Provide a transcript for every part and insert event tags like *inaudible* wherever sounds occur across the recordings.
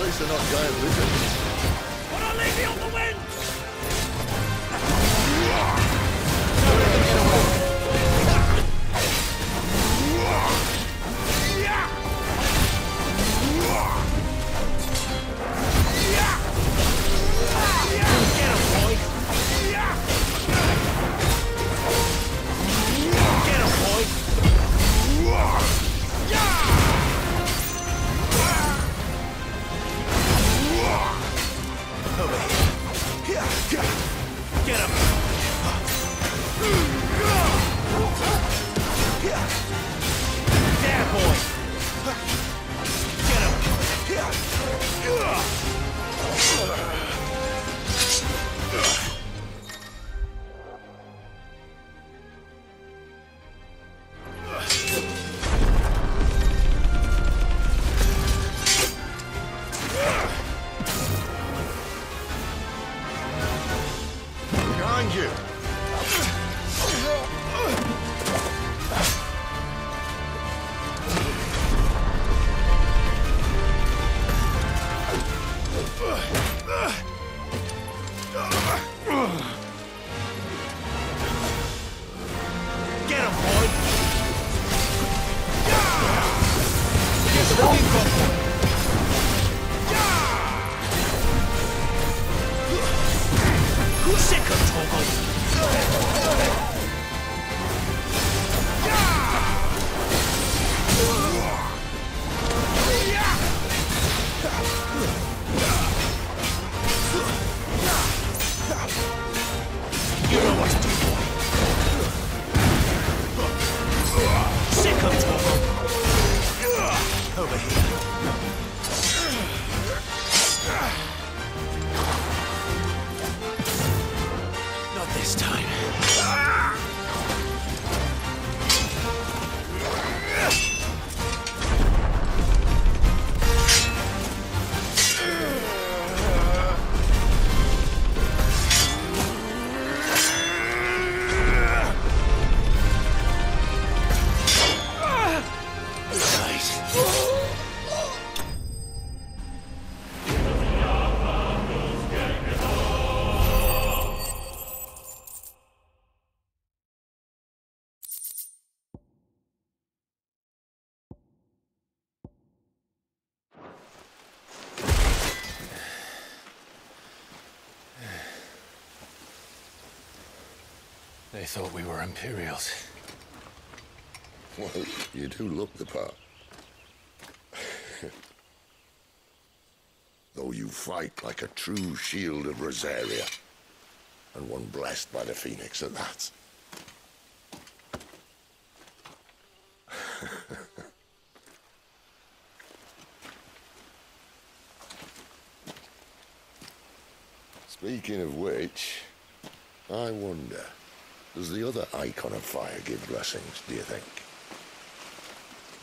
At least they're not giant lizards. But I'll leave you on the wind! You! Get him, boy! Get 超高 They thought we were Imperials. Well, you do look the part. *laughs* Though you fight like a true shield of Rosaria. And one blessed by the Phoenix at that. *laughs* Speaking of which, I wonder, does the other Eikon of fire give blessings, do you think?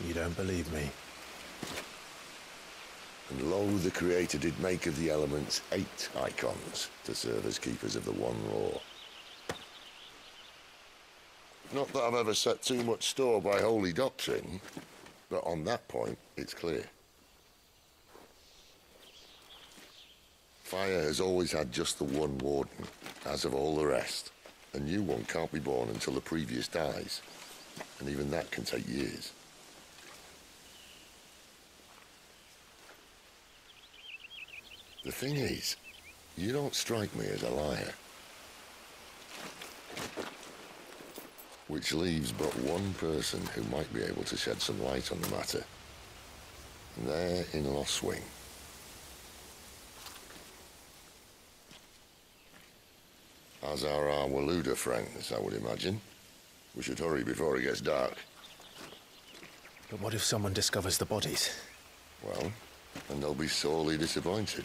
You don't believe me? And lo, the Creator did make of the elements eight Eikons to serve as keepers of the one law. Not that I've ever set too much store by holy doctrine, but on that point, it's clear. Fire has always had just the one warden, as of all the rest. A new one can't be born until the previous dies, and even that can take years. The thing is, you don't strike me as a liar. Which leaves but one person who might be able to shed some light on the matter. And they're in Lost As are our Waloeder friends, I would imagine. We should hurry before it gets dark. But what if someone discovers the bodies? Well, and they'll be sorely disappointed.